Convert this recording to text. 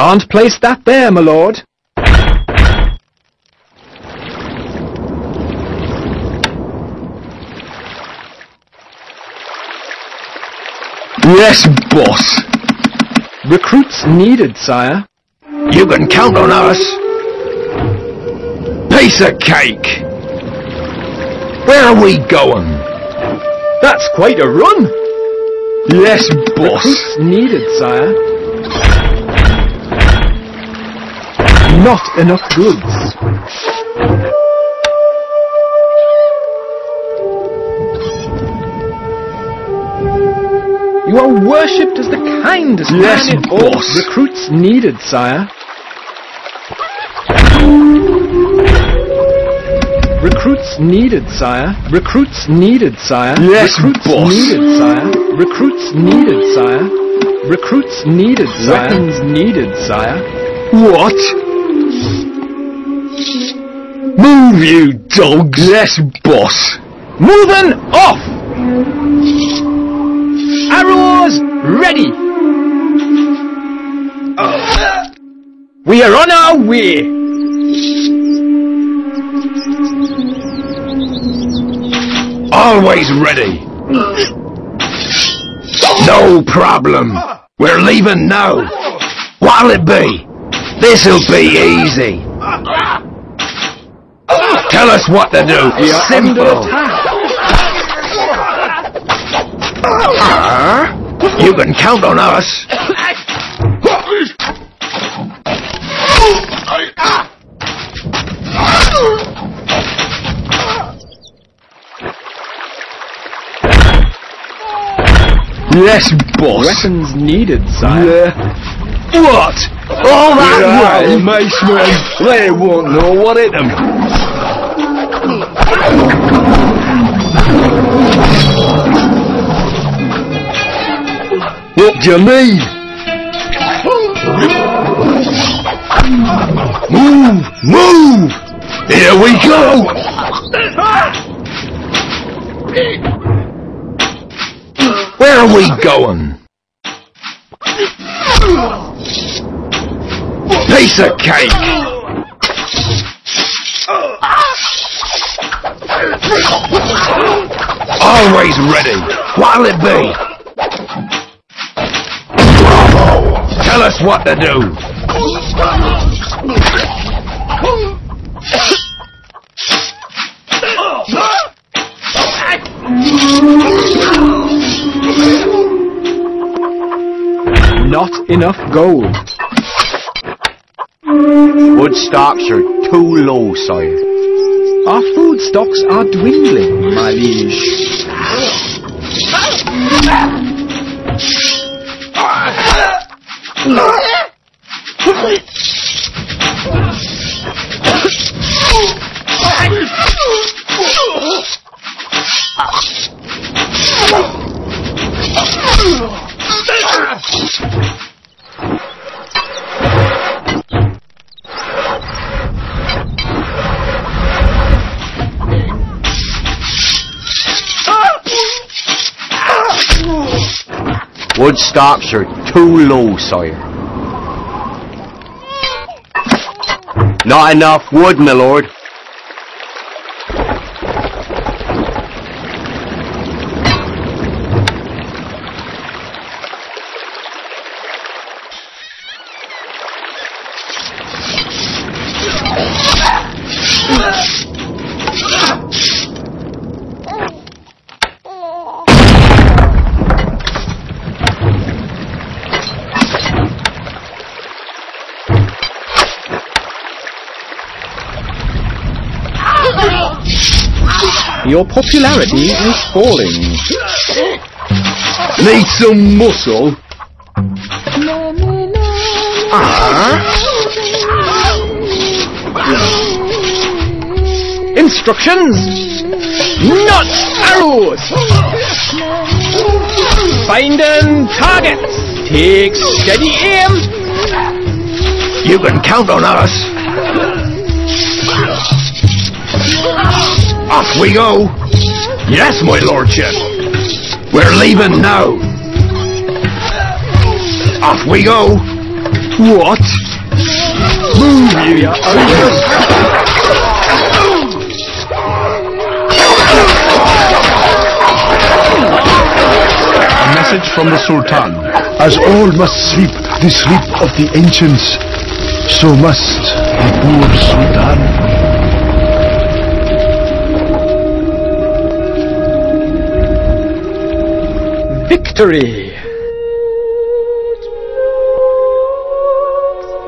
Can't place that there, my lord. Yes, boss. Recruits needed, sire. You can count on us. Piece of cake. Where are we going? That's quite a run. Yes, boss. Recruits needed, sire. Not enough goods. You are worshipped as the kindest Yes, man in all. Recruits needed, sire. Recruits needed, sire. Recruits needed, sire. Yes, Recruits boss. needed, sire. Recruits needed, sire. Recruits needed, sire. Weapons needed, sire. What? Move, you dogs. Boss. Moving off! Arrows ready! We are on our way! Always ready. No problem. We're leaving now. What'll it be? This'll be easy. Tell us what to do. Are Simple. Uh, you can count on us. Yes, boss. Weapons needed, sire. What? All that Yeah, way? Maceman. They won't know what hit them. What do you need? Move! Move! Here we go! Where are we going? Piece of cake! Always ready. What'll it be? Bravo! Tell us what to do. Not enough gold. Wood stocks are too low, sire. Our food stocks are dwindling, my liege. Ah! Wood stocks are too low, sire. Not enough wood, my lord. Your popularity is falling. Need some muscle? Ah? Instructions! Not arrows! Finding targets! Take steady aim! You can count on us. Off we go. Yes, my lordship. We're leaving now. Off we go. What? Move you! A message from the Sultan. As all must sleep the sleep of the ancients, so must the poor Sultan. Victory!